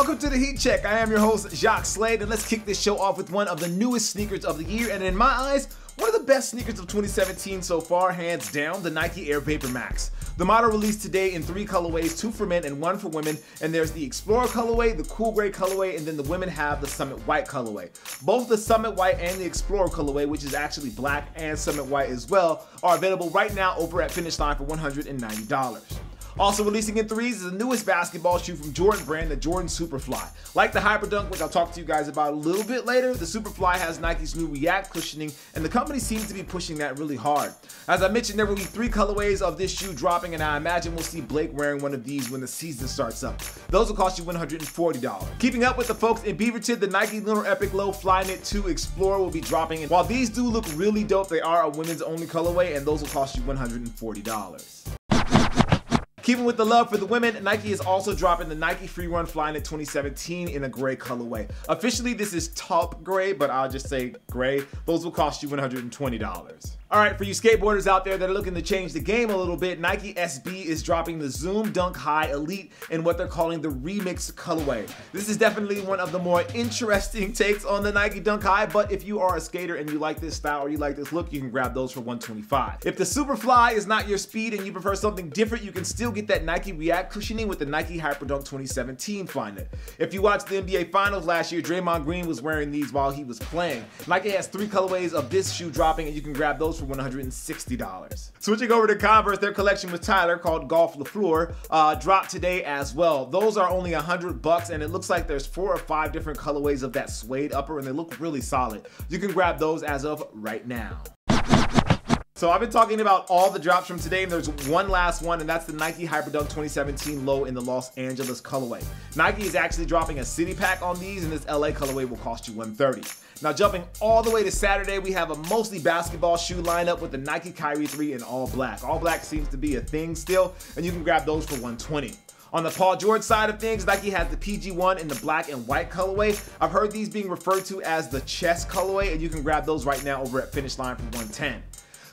welcome to the Heat Check. I am your host, Jacques Slade, and let's kick this show off with one of the newest sneakers of the year, and in my eyes, one of the best sneakers of 2017 so far, hands down, the Nike Air Vapor Max. The model released today in three colorways, two for men and one for women, and there's the Explorer colorway, the Cool Gray colorway, and then the women have the Summit White colorway. Both the Summit White and the Explorer colorway, which is actually black and Summit White as well, are available right now over at Finish Line for $190. Also releasing in threes is the newest basketball shoe from Jordan brand, the Jordan Superfly. Like the Hyperdunk, which I'll talk to you guys about a little bit later, the Superfly has Nike's new React cushioning, and the company seems to be pushing that really hard. As I mentioned, there will be three colorways of this shoe dropping, and I imagine we'll see Blake wearing one of these when the season starts up. Those will cost you $140. Keeping up with the folks in Beaverton, the Nike Lunar Epic Low Flyknit 2 Explorer will be dropping, and while these do look really dope, they are a women's only colorway, and those will cost you $140. Keeping with the love for the women, Nike is also dropping the Nike Free Run Flyknit 2017 in a gray colorway. Officially, this is taupe gray, but I'll just say gray. Those will cost you $120. All right, for you skateboarders out there that are looking to change the game a little bit, Nike SB is dropping the Zoom Dunk High Elite in what they're calling the Remix colorway. This is definitely one of the more interesting takes on the Nike Dunk High, but if you are a skater and you like this style or you like this look, you can grab those for 125. If the Superfly is not your speed and you prefer something different, you can still get that Nike React cushioning with the Nike Hyperdunk 2017 Flyknit. If you watched the NBA Finals last year, Draymond Green was wearing these while he was playing. Nike has three colorways of this shoe dropping and you can grab those for $160. Switching over to Converse, their collection with Tyler called Golf le Fleur uh, dropped today as well. Those are only 100 bucks and it looks like there's four or five different colorways of that suede upper and they look really solid. You can grab those as of right now. So I've been talking about all the drops from today, and there's one last one, and that's the Nike Hyperdunk 2017 Low in the Los Angeles colorway. Nike is actually dropping a city pack on these, and this LA colorway will cost you 130. Now jumping all the way to Saturday, we have a mostly basketball shoe lineup with the Nike Kyrie 3 in all black. All black seems to be a thing still, and you can grab those for 120. On the Paul George side of things, Nike has the PG1 in the black and white colorway. I've heard these being referred to as the chess colorway, and you can grab those right now over at Finish Line for 110.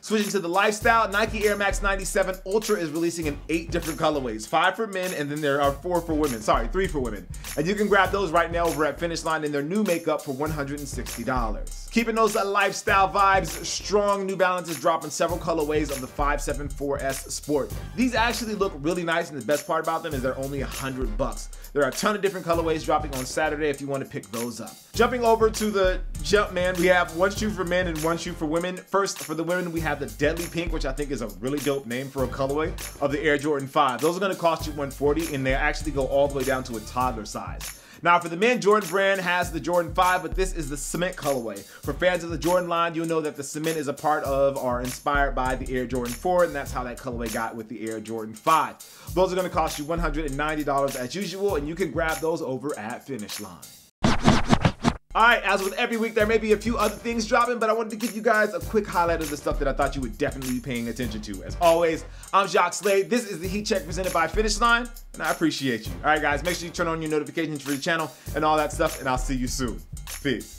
Switching to the lifestyle, Nike Air Max 97 Ultra is releasing in eight different colorways. Five for men, and then there are four for women. Sorry, three for women. And you can grab those right now over at Finish Line in their new makeup for $160. Keeping those lifestyle vibes strong, New Balance is dropping several colorways of the 574S Sport. These actually look really nice, and the best part about them is they're only 100 bucks. There are a ton of different colorways dropping on Saturday if you want to pick those up. Jumping over to the Jumpman, we have one shoe for men and one shoe for women. First, for the women, we have the Deadly Pink, which I think is a really dope name for a colorway of the Air Jordan 5. Those are going to cost you 140 and they actually go all the way down to a toddler size. Now for the men, Jordan brand has the Jordan 5, but this is the cement colorway. For fans of the Jordan line, you'll know that the cement is a part of or inspired by the Air Jordan 4, and that's how that colorway got with the Air Jordan 5. Those are gonna cost you $190 as usual, and you can grab those over at Finish Line. All right, as with every week, there may be a few other things dropping, but I wanted to give you guys a quick highlight of the stuff that I thought you would definitely be paying attention to. As always, I'm Jacques Slade. This is the Heat Check presented by Finish Line, and I appreciate you. All right, guys, make sure you turn on your notifications for the channel and all that stuff, and I'll see you soon. Peace.